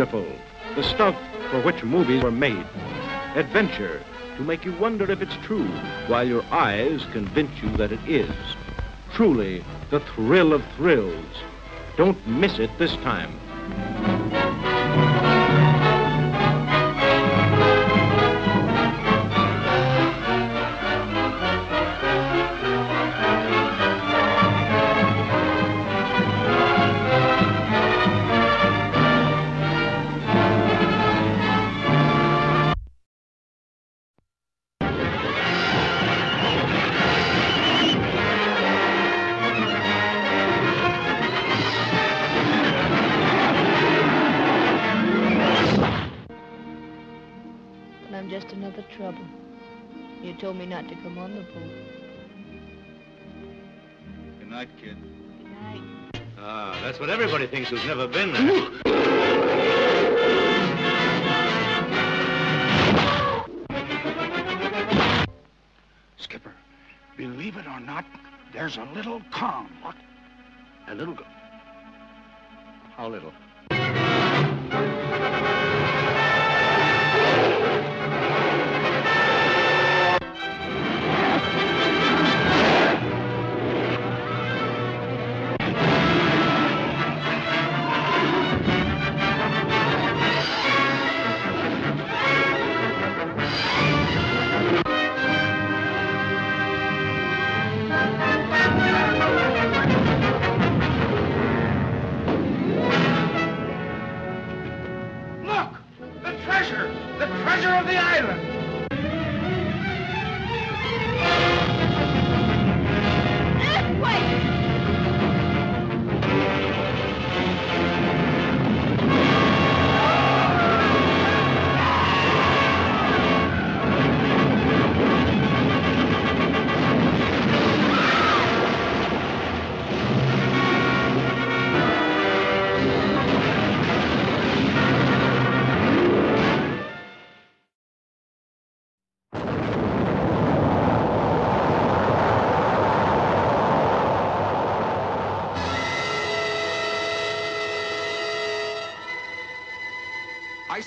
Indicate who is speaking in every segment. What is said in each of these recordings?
Speaker 1: wonderful. The stuff for which movies were made. Adventure to make you wonder if it's true, while your eyes convince you that it is. Truly, the thrill of thrills. Don't miss it this time.
Speaker 2: You told me not to come on the boat.
Speaker 3: Good night, kid.
Speaker 2: Good night.
Speaker 3: Ah, that's what everybody thinks who's never been there.
Speaker 4: Skipper, believe it or not, there's a little calm. What?
Speaker 3: A little. Go- How little?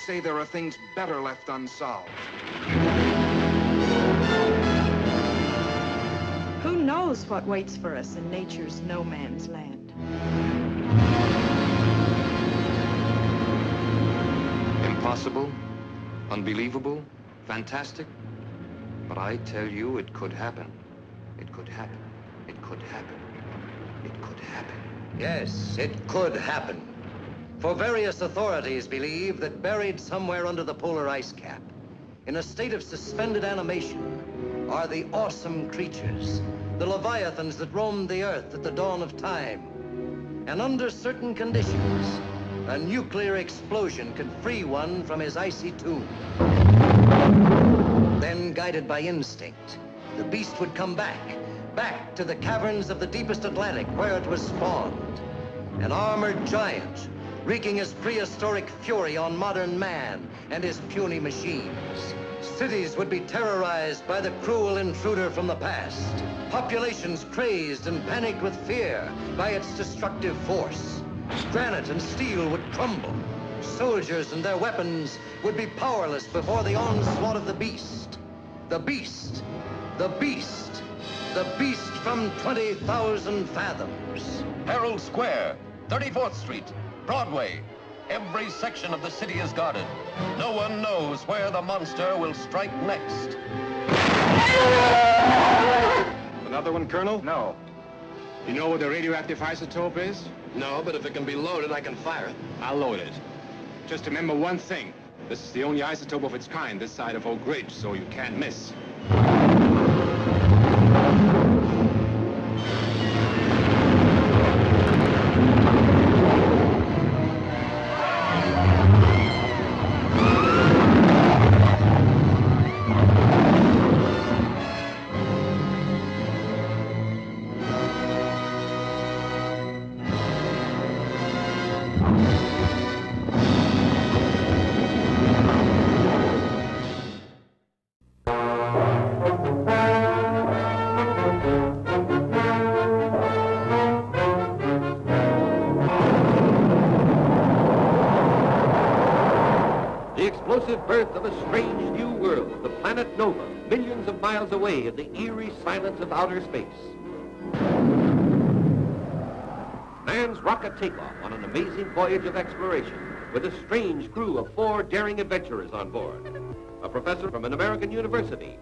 Speaker 5: Say there are things better left unsolved.
Speaker 6: Who knows what waits for us in nature's no man's land?
Speaker 7: Impossible, unbelievable, fantastic. But I tell you, it could happen. It could happen. It could happen. It could happen.
Speaker 8: Yes, it could happen. For various authorities believe that buried somewhere under the polar ice cap, in a state of suspended animation, are the awesome creatures, the leviathans that roamed the earth at the dawn of time. And under certain conditions, a nuclear explosion could free one from his icy tomb. Then, guided by instinct, the beast would come back, back to the caverns of the deepest Atlantic where it was spawned. An armored giant, wreaking his prehistoric fury on modern man and his puny machines. Cities would be terrorized by the cruel intruder from the past. Populations crazed and panicked with fear by its destructive force. Granite and steel would crumble. Soldiers and their weapons would be powerless before the onslaught of the beast. The beast. The beast. The beast from 20,000 fathoms.
Speaker 9: Herald Square, 34th Street, Broadway. Every section of the city is guarded. No one knows where the monster will strike next.
Speaker 5: Another one, Colonel?
Speaker 9: No.
Speaker 5: You know where the radioactive isotope is?
Speaker 9: No, but if it can be loaded, I can fire it.
Speaker 5: I'll load it. Just remember one thing. This is the only isotope of its kind this side of Oak Ridge, so you can't miss.
Speaker 10: Explosive birth of a strange new world, the planet Nova, millions of miles away in the eerie silence of outer space. Man's rocket takeoff on an amazing voyage of exploration with a strange crew of four daring adventurers on board. A professor from an American university,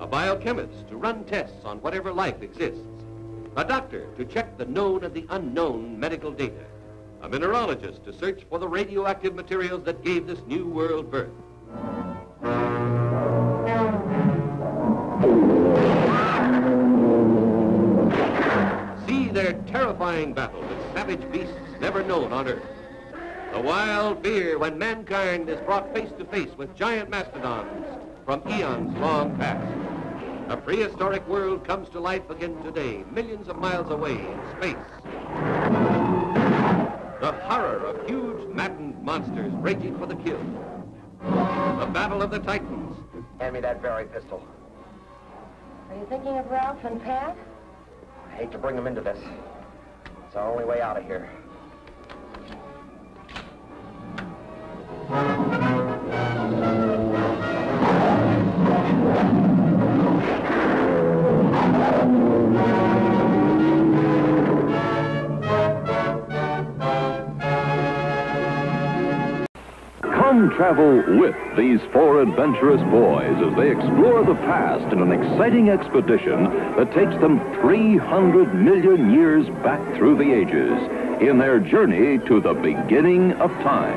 Speaker 10: a biochemist to run tests on whatever life exists, a doctor to check the known and the unknown medical data, a mineralogist to search for the radioactive materials that gave this new world birth. See their terrifying battle with savage beasts never known on Earth. The wild fear when mankind is brought face to face with giant mastodons from eons long past. A prehistoric world comes to life again today, millions of miles away in space. The horror of huge, maddened monsters raging for the kill. The Battle of the Titans.
Speaker 11: Hand me that Very pistol.
Speaker 12: Are you thinking of Ralph and Pat?
Speaker 11: I hate to bring them into this. It's our only way out of here.
Speaker 13: Travel with these four adventurous boys as they explore the past in an exciting expedition that takes them 300 million years back through the ages in their journey to the beginning of time.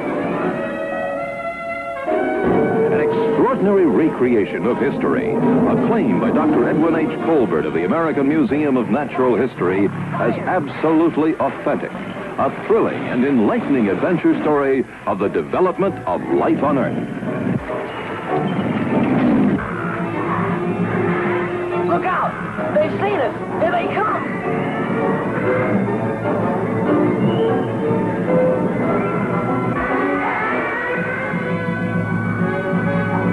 Speaker 13: An extraordinary recreation of history, acclaimed by Dr. Edwin H. Colbert of the American Museum of Natural History as absolutely authentic a thrilling and enlightening adventure story of the development of life on Earth.
Speaker 12: Look out! They've seen us! Here they come!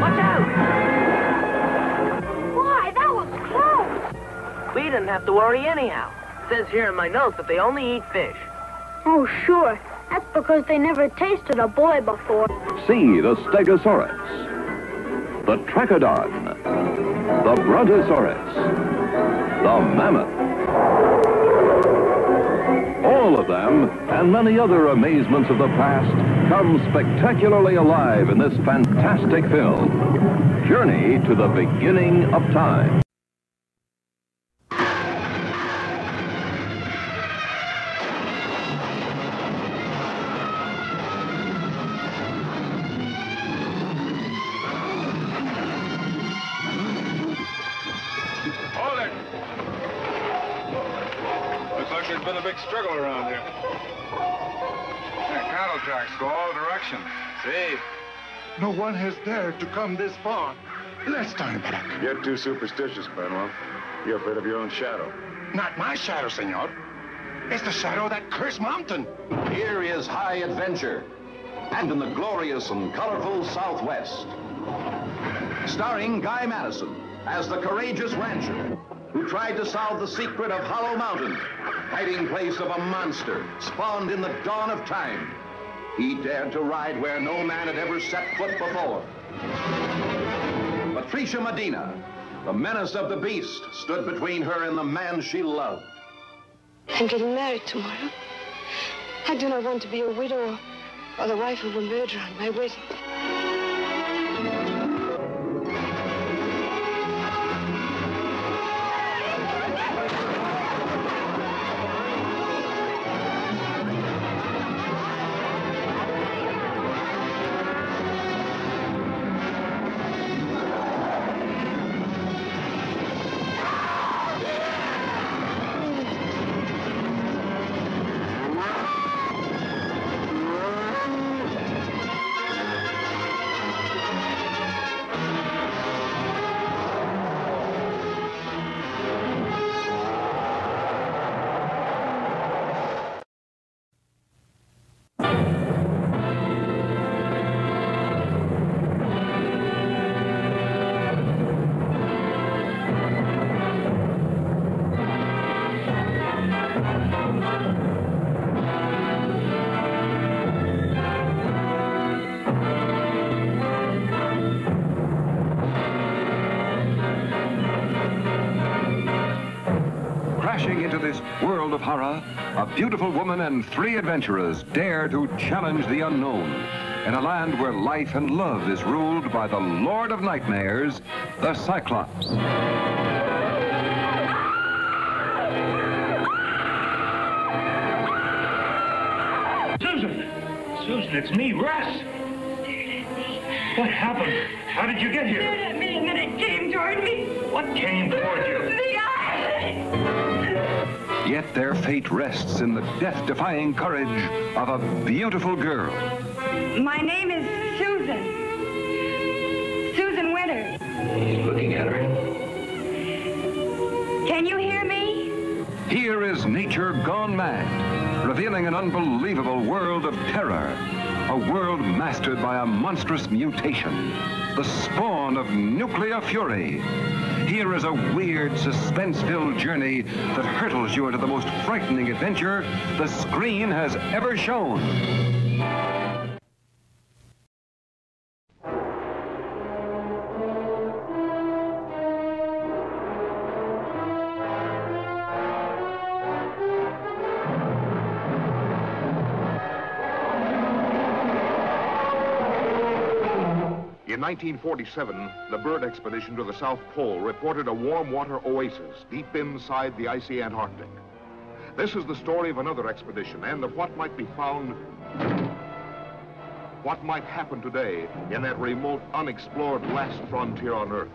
Speaker 12: Watch out!
Speaker 14: Why, that was close.
Speaker 15: We didn't have to worry anyhow. It says here in my notes that they only eat fish.
Speaker 14: Oh, sure. That's because they never tasted a boy before.
Speaker 13: See the Stegosaurus, the Trachodon, the Brontosaurus, the Mammoth. All of them, and many other amazements of the past, come spectacularly alive in this fantastic film. Journey to the beginning of time.
Speaker 4: Been a big struggle around here. Yeah, cattle tracks go all directions. See? No one has dared to come this far. Let's turn back.
Speaker 16: You're too superstitious, Benoit. You're afraid of your own shadow.
Speaker 4: Not my shadow, senor. It's the shadow of that cursed mountain.
Speaker 9: Here is high adventure, and in the glorious and colorful Southwest. Starring Guy Madison as the courageous rancher who tried to solve the secret of Hollow Mountain, hiding place of a monster spawned in the dawn of time. He dared to ride where no man had ever set foot before. Patricia Medina, the menace of the beast, stood between her and the man she loved.
Speaker 14: I'm getting married tomorrow. I do not want to be a widow or the wife of a murderer on my wedding day.
Speaker 17: World of horror, a beautiful woman and three adventurers dare to challenge the unknown in a land where life and love is ruled by the Lord of Nightmares, the Cyclops.
Speaker 18: Susan! Susan, it's me, Russ! What happened? How did you get here?
Speaker 14: Stared at me and then it came toward me.
Speaker 18: What came toward you?
Speaker 14: The eye!
Speaker 17: Yet their fate rests in the death-defying courage of a beautiful girl.
Speaker 14: My name is Susan. Susan Winters.
Speaker 17: He's looking at her.
Speaker 14: Can you hear me?
Speaker 17: Here is nature gone mad, revealing an unbelievable world of terror. A world mastered by a monstrous mutation, the spawn of nuclear fury. Here is a weird, suspense-filled journey that hurtles you into the most frightening adventure the screen has ever shown.
Speaker 16: 1947, the Byrd expedition to the South Pole reported a warm water oasis deep inside the icy Antarctic. This is the story of another expedition and of what might be found, what might happen today in that remote, unexplored last frontier on Earth.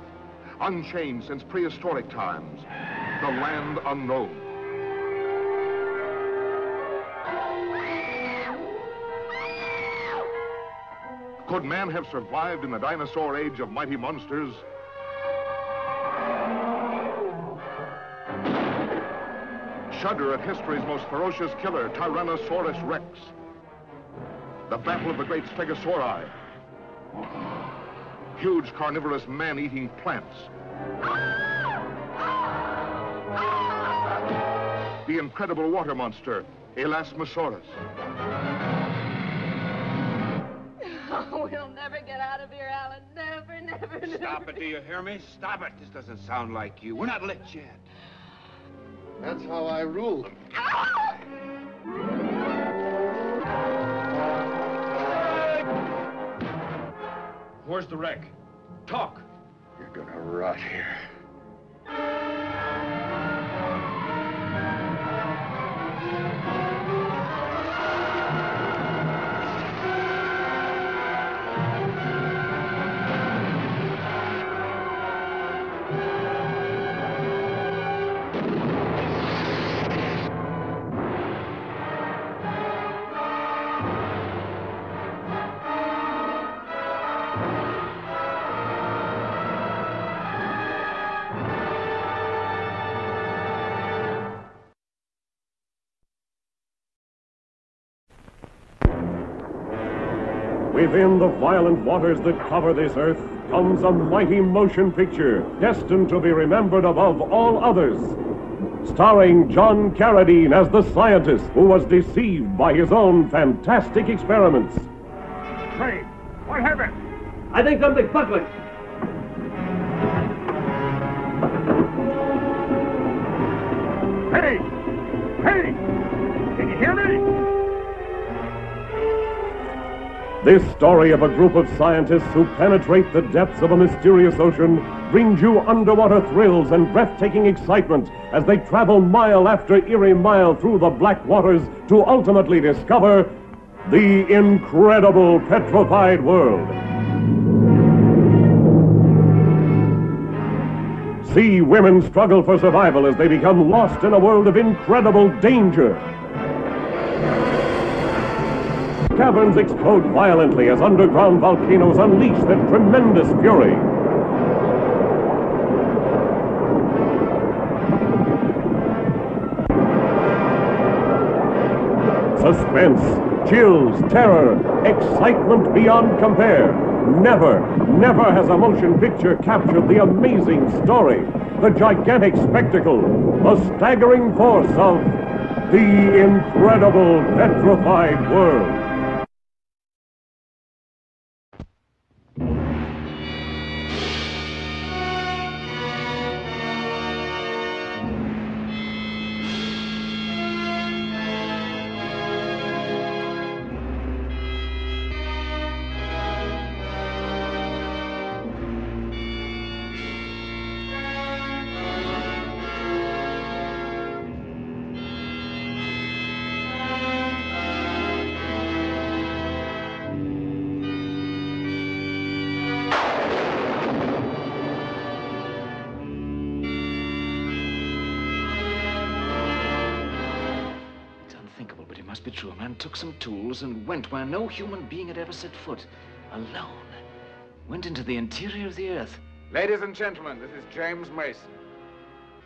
Speaker 16: Unchanged since prehistoric times, the land unknown. Could man have survived in the dinosaur age of mighty monsters? Shudder at history's most ferocious killer, Tyrannosaurus rex. The battle of the great Stegosauri. Huge carnivorous man-eating plants. The incredible water monster, Elasmosaurus.
Speaker 19: Oh, we'll never get out of here, Alan. Never, never, never.
Speaker 12: Stop it, do you hear me? Stop it. This doesn't sound like you. We're not licked yet.
Speaker 16: That's how I rule them.
Speaker 20: Where's the wreck? Talk.
Speaker 16: You're gonna rot here.
Speaker 21: Within the violent waters that cover this earth comes a mighty motion picture destined to be remembered above all others. Starring John Carradine as the scientist who was deceived by his own fantastic experiments.
Speaker 22: Trey, what happened?
Speaker 6: I think something's buckling.
Speaker 21: This story of a group of scientists who penetrate the depths of a mysterious ocean brings you underwater thrills and breathtaking excitement as they travel mile after eerie mile through the black waters to ultimately discover the incredible petrified world. See women struggle for survival as they become lost in a world of incredible danger. Caverns explode violently as underground volcanoes unleash their tremendous fury. Suspense, chills, terror, excitement beyond compare. Never, never has a motion picture captured the amazing story, the gigantic spectacle, the staggering force of the incredible petrified world.
Speaker 23: Bitumen and took some tools and went where no human being had ever set foot. Alone. Went into the interior of the earth.
Speaker 24: Ladies and gentlemen, this is James Mason.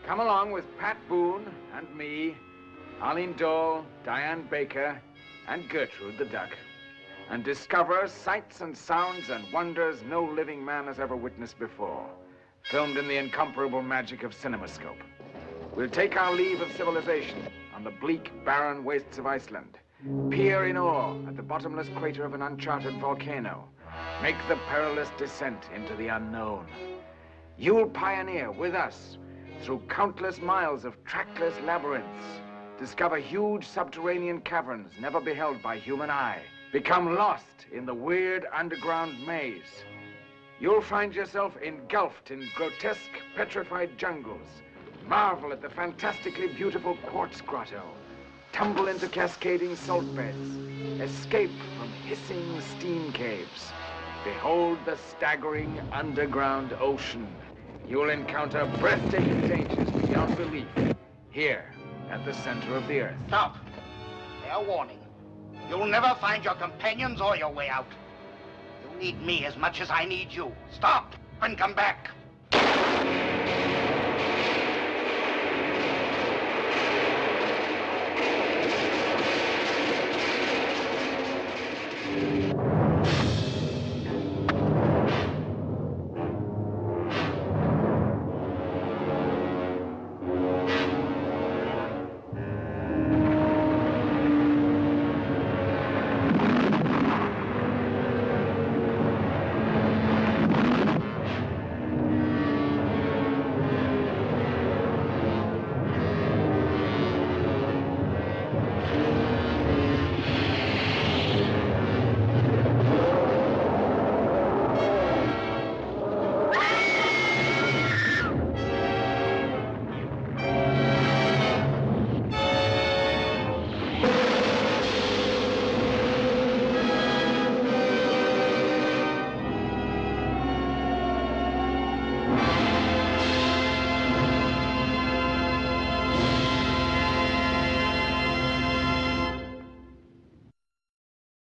Speaker 24: Come along with Pat Boone and me, Arlene Dahl, Diane Baker, and Gertrude the Duck, and discover sights and sounds and wonders no living man has ever witnessed before, filmed in the incomparable magic of CinemaScope. We'll take our leave of civilization on the bleak, barren wastes of Iceland, peer in awe at the bottomless crater of an uncharted volcano, make the perilous descent into the unknown. You'll pioneer with us through countless miles of trackless labyrinths, discover huge subterranean caverns never beheld by human eye, become lost in the weird underground maze. You'll find yourself engulfed in grotesque, petrified jungles, marvel at the fantastically beautiful quartz grotto, tumble into cascading salt beds, escape from hissing steam caves, behold the staggering underground ocean. You'll encounter breathtaking dangers beyond belief here at the center of the earth.
Speaker 25: Stop. Fair warning. You'll never find your companions or your way out. You need me as much as I need you. Stop and come back.